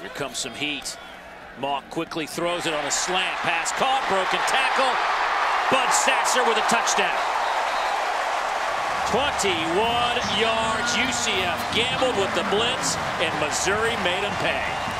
Here comes some heat. Mauk quickly throws it on a slant. Pass caught, broken tackle. Bud Sasser with a touchdown. 21 yards. UCF gambled with the blitz, and Missouri made him pay.